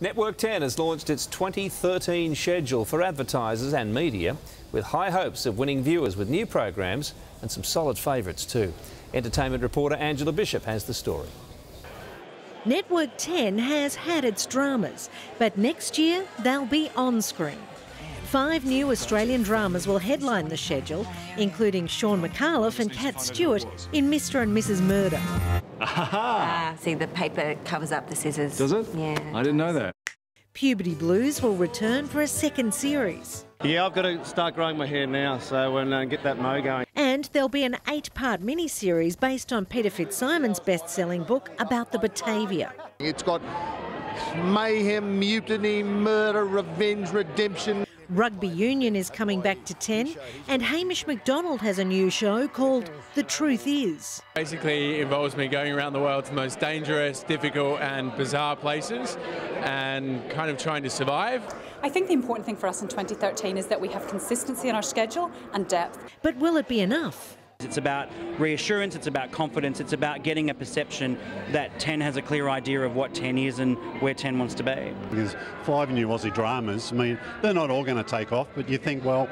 Network 10 has launched its 2013 schedule for advertisers and media with high hopes of winning viewers with new programs and some solid favourites too. Entertainment reporter Angela Bishop has the story. Network 10 has had its dramas, but next year they'll be on screen. Five new Australian dramas will headline the schedule, including Shaun Micallef and Kat Stewart in Mr and Mrs Murder. Ah, see, the paper covers up the scissors. Does it? Yeah. I didn't know that. Puberty Blues will return for a second series. Yeah, I've got to start growing my hair now, so when uh, get that mo going. And there'll be an eight-part mini-series based on Peter FitzSimons' best-selling book about the Batavia. It's got mayhem, mutiny, murder, revenge, redemption. Rugby Union is coming back to 10, and Hamish Macdonald has a new show called The Truth Is. Basically, it involves me going around the world's most dangerous, difficult, and bizarre places and kind of trying to survive. I think the important thing for us in 2013 is that we have consistency in our schedule and depth. But will it be enough? It's about reassurance, it's about confidence, it's about getting a perception that 10 has a clear idea of what 10 is and where 10 wants to be. There's five new Aussie dramas. I mean, they're not all going to take off, but you think, well,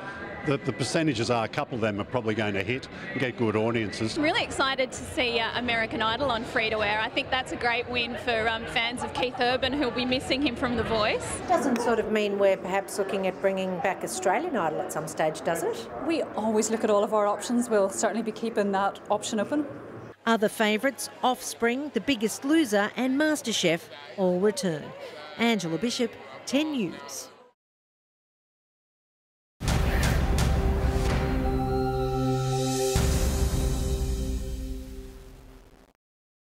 the, the, percentages are a couple of them are probably going to hit and get good audiences. I'm really excited to see uh, American Idol on free to air. I think that's a great win for um, fans of Keith Urban who'll be missing him from The Voice. Doesn't sort of mean we're perhaps looking at bringing back Australian Idol at some stage, does it? We always look at all of our options. We'll certainly be keeping that option open. Other favourites, Offspring, The Biggest Loser and MasterChef all return. Angela Bishop, 10 News.